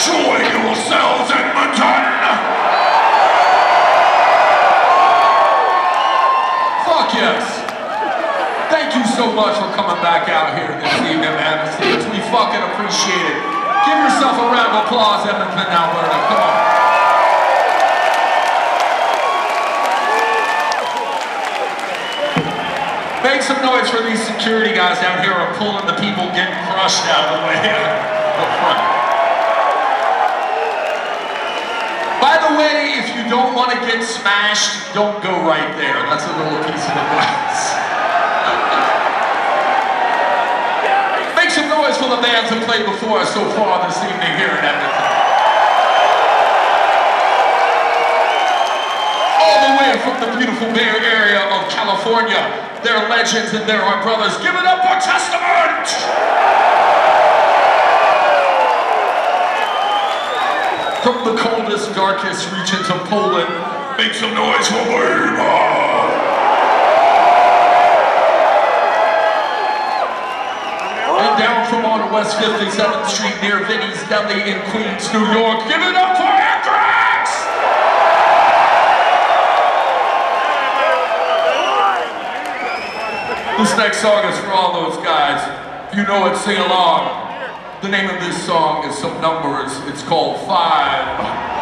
Join yourselves, Edmonton! Fuck yes! Thank you so much for coming back out here this evening, man. We fucking appreciate it. Give yourself a round of applause, Edmonton, Alberta. Come on. Make some noise for these security guys down here are pulling the people getting crushed out of the way up front. Way, if you don't want to get smashed, don't go right there. That's a little piece of advice. Make some noise for the bands who played before us so far this evening here in Edmonton. All the way from the beautiful Bay Area of California, they're legends and they're our brothers. Give it up for Testament! From the coldest, darkest regions of Poland, make some noise for Behemoth! And down from on West 57th Street near Vinny's Deli in Queens, New York, give it up for Anthrax! This next song is for all those guys. If you know it, sing along. The name of this song is some numbers. It's called Five.